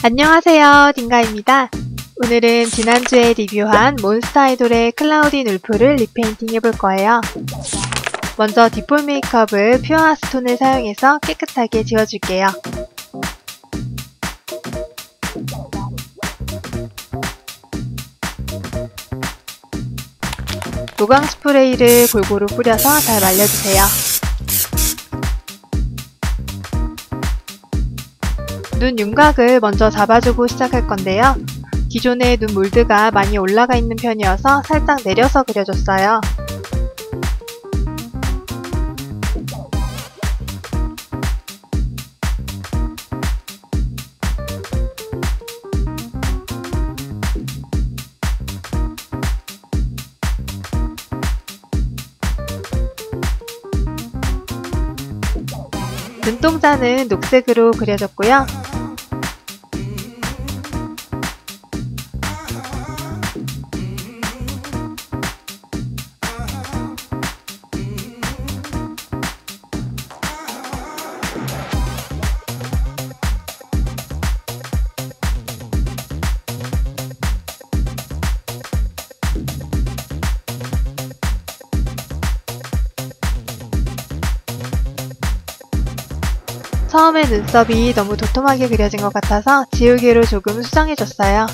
안녕하세요. 딩가입니다. 오늘은 지난주에 리뷰한 몬스터 하이돌의 클라우딘 울프를 repainting 해볼 거예요. 먼저 기본 메이크업을 pure 아세톤을 사용해서 깨끗하게 지워줄게요. 무광 스프레이를 골고루 뿌려서 잘 말려주세요. 눈 윤곽을 먼저 잡아주고 시작할 건데요. 기존의 눈 몰드가 많이 올라가 있는 편이어서 살짝 내려서 그려줬어요. 눈동자는 녹색으로 그려졌고요. 처음에 눈썹이 너무 도톰하게 그려진 것 같아서 지우개로 조금 수정해줬어요.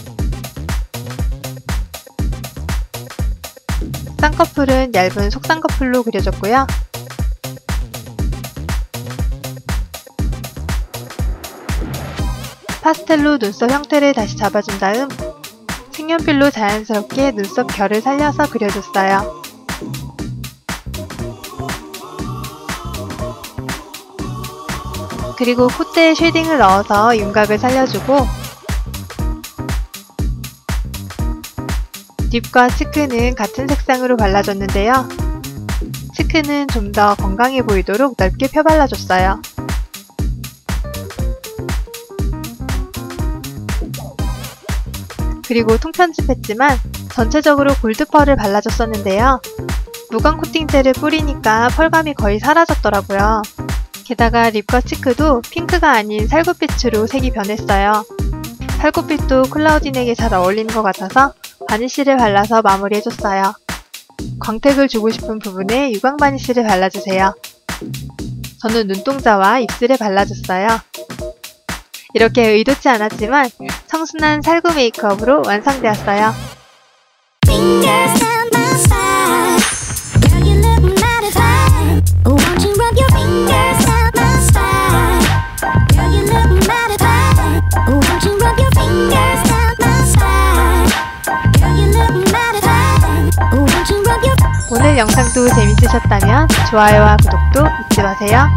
쌍꺼풀은 얇은 속쌍꺼풀로 그려줬고요. 파스텔로 눈썹 형태를 다시 잡아준 다음 색연필로 자연스럽게 눈썹 결을 살려서 그려줬어요. 그리고 콧대에 shading을 넣어서 윤곽을 살려주고 lip과 cheek는 같은 색상으로 발라줬는데요. cheek는 좀 더 건강해 보이도록 넓게 펴발라줬어요. 그리고 통편집했지만 전체적으로 gold pearl을 발라줬었는데요. 무광 코팅제를 뿌리니까 pearl감이 거의 사라졌더라고요. 게다가 립과 치크도 핑크가 아닌 살구빛으로 색이 변했어요. 살구빛도 클라우딘에게 잘 어울리는 것 같아서 바니쉬를 발라서 마무리해줬어요. 광택을 주고 싶은 부분에 유광 바니쉬를 발라주세요. 저는 눈동자와 입술에 발라줬어요. 이렇게 의도치 않았지만 청순한 살구 메이크업으로 완성되었어요. 영상도 재밌으셨다면 좋아요와 구독도 잊지 마세요.